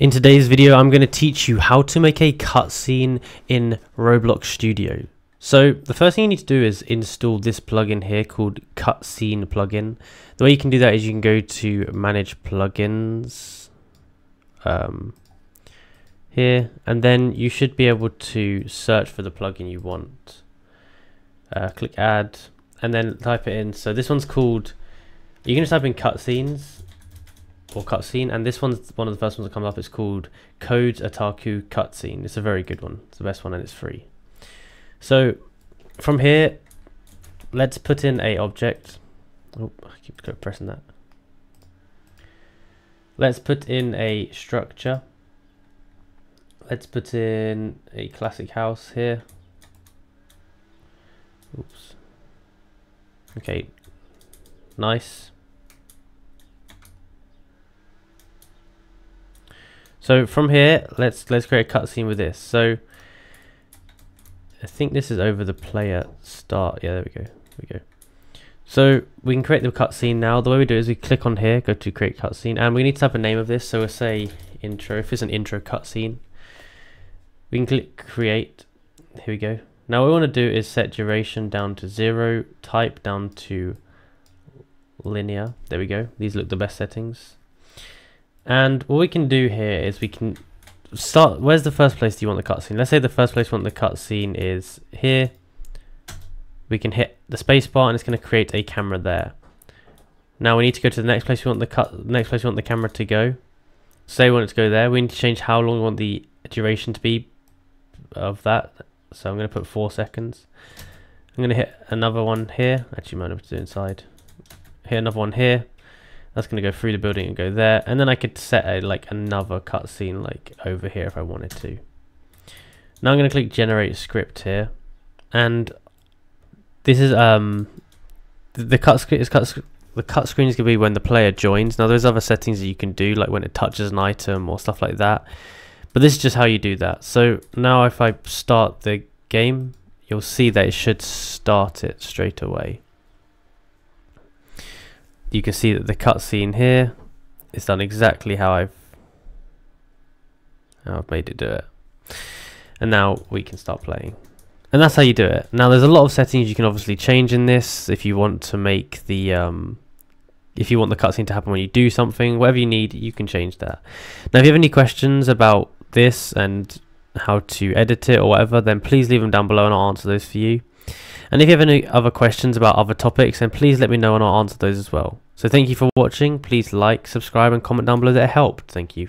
In today's video, I'm going to teach you how to make a cutscene in Roblox Studio. So the first thing you need to do is install this plugin here called Cutscene Plugin. The way you can do that is you can go to Manage Plugins um, here, and then you should be able to search for the plugin you want. Uh, click Add, and then type it in. So this one's called. You can just type in cutscenes or cutscene, and this one's one of the first ones that comes up. It's called Codes Otaku Cutscene. It's a very good one. It's the best one, and it's free. So from here, let's put in a object. Oh, I keep pressing that. Let's put in a structure. Let's put in a classic house here. Oops. Okay. Nice. So from here, let's let's create a cutscene with this. So I think this is over the player start. Yeah, there we go. There we go. So we can create the cutscene now. The way we do is we click on here, go to create cutscene, and we need to have a name of this. So we'll say intro. If it's an intro cutscene, we can click create. Here we go. Now what we want to do is set duration down to zero, type down to linear. There we go. These look the best settings. And what we can do here is we can start, where's the first place do you want the cutscene? Let's say the first place you want the cutscene is here. We can hit the spacebar and it's going to create a camera there. Now we need to go to the next place we want the cut, next place we want the camera to go. Say we want it to go there. We need to change how long we want the duration to be of that. So I'm going to put four seconds. I'm going to hit another one here. Actually, might have to do inside. Hit another one here. That's going to go through the building and go there. And then I could set a like another cutscene like over here if I wanted to. Now I'm going to click generate script here. And this is um the, the cut is cut the cut screen is going to be when the player joins. Now there's other settings that you can do like when it touches an item or stuff like that. But this is just how you do that. So now if I start the game, you'll see that it should start it straight away you can see that the cutscene here is done exactly how I've how I've made it do it. And now we can start playing. And that's how you do it. Now there's a lot of settings you can obviously change in this if you want to make the um, if you want the cutscene to happen when you do something, whatever you need, you can change that. Now if you have any questions about this and how to edit it or whatever, then please leave them down below and I'll answer those for you. And if you have any other questions about other topics, then please let me know and I'll answer those as well. So thank you for watching. Please like, subscribe and comment down below that helped. Thank you.